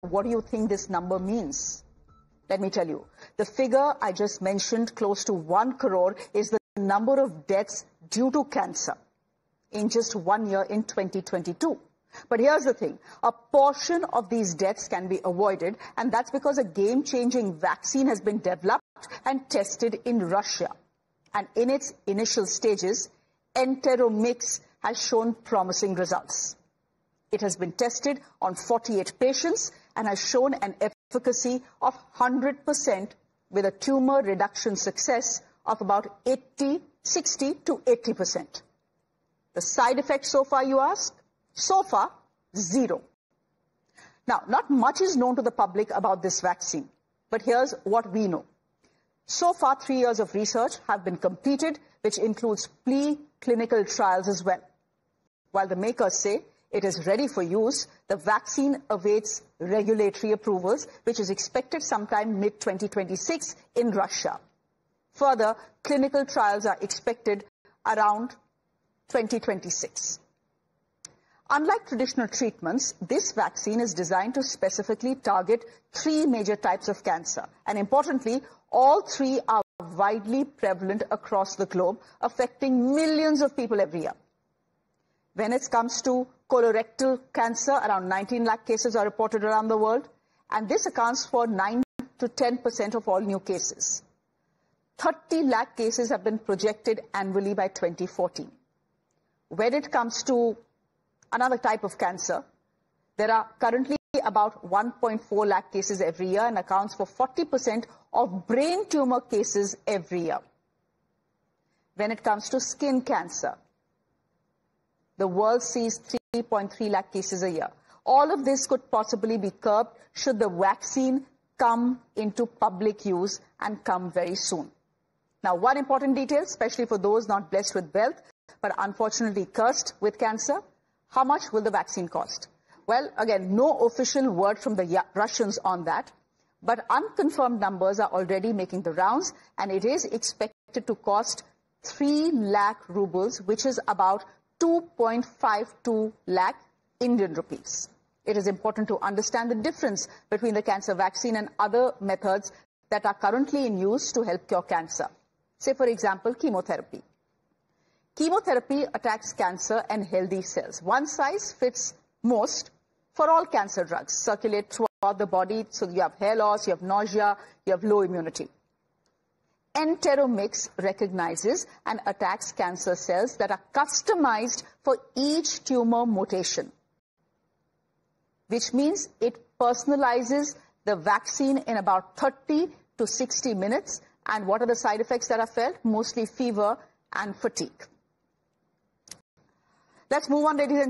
what do you think this number means? Let me tell you. The figure I just mentioned, close to 1 crore, is the number of deaths due to cancer in just one year in 2022. But here's the thing. A portion of these deaths can be avoided, and that's because a game-changing vaccine has been developed and tested in Russia. And in its initial stages, Enteromix has shown promising results. It has been tested on 48 patients and has shown an efficacy of 100% with a tumor reduction success of about 80, 60 to 80%. The side effects so far, you ask? So far, zero. Now, not much is known to the public about this vaccine, but here's what we know. So far, three years of research have been completed, which includes pre-clinical trials as well. While the makers say it is ready for use, the vaccine awaits regulatory approvals, which is expected sometime mid-2026 in Russia. Further, clinical trials are expected around 2026. Unlike traditional treatments, this vaccine is designed to specifically target three major types of cancer. And importantly, all three are widely prevalent across the globe, affecting millions of people every year. When it comes to colorectal cancer, around 19 lakh cases are reported around the world, and this accounts for 9 to 10% of all new cases. 30 lakh cases have been projected annually by 2014. When it comes to another type of cancer, there are currently about 1.4 lakh cases every year and accounts for 40% of brain tumor cases every year. When it comes to skin cancer, the world sees 3.3 lakh cases a year. All of this could possibly be curbed should the vaccine come into public use and come very soon. Now, one important detail, especially for those not blessed with wealth, but unfortunately cursed with cancer, how much will the vaccine cost? Well, again, no official word from the Russians on that, but unconfirmed numbers are already making the rounds, and it is expected to cost 3 lakh rubles, which is about 2.52 lakh Indian rupees. It is important to understand the difference between the cancer vaccine and other methods that are currently in use to help cure cancer. Say, for example, chemotherapy. Chemotherapy attacks cancer and healthy cells. One size fits most for all cancer drugs, circulate throughout the body. So you have hair loss, you have nausea, you have low immunity. Enteromix recognizes and attacks cancer cells that are customized for each tumor mutation, which means it personalizes the vaccine in about 30 to 60 minutes. And what are the side effects that are felt? Mostly fever and fatigue. Let's move on, ladies and